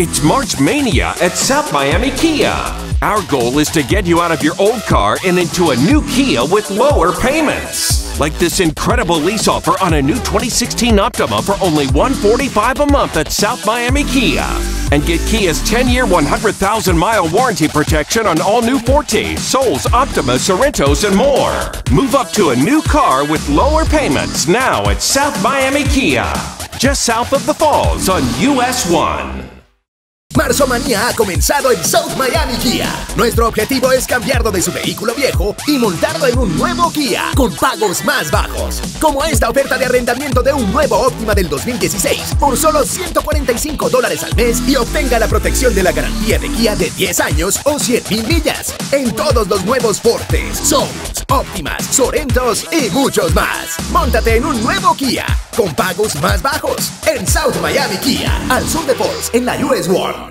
It's March Mania at South Miami Kia. Our goal is to get you out of your old car and into a new Kia with lower payments. Like this incredible lease offer on a new 2016 Optima for only 145 a month at South Miami Kia. And get Kia's 10-year, 100,000-mile warranty protection on all new Fortes, Souls, Optima, Sorrentos, and more. Move up to a new car with lower payments now at South Miami Kia. Just south of the falls on US 1. Marzo Manía ha comenzado en South Miami Kia. Nuestro objetivo es cambiarlo de su vehículo viejo y montarlo en un nuevo Kia con pagos más bajos. Como esta oferta de arrendamiento de un nuevo Optima del 2016 por solo 145 dólares al mes y obtenga la protección de la garantía de Kia de 10 años o 100 mil millas en todos los nuevos Fortes, Souls, Optimas, Sorrentos y muchos más. Móntate en un nuevo Kia con pagos más bajos en South Miami Kia, al sur de en la US One.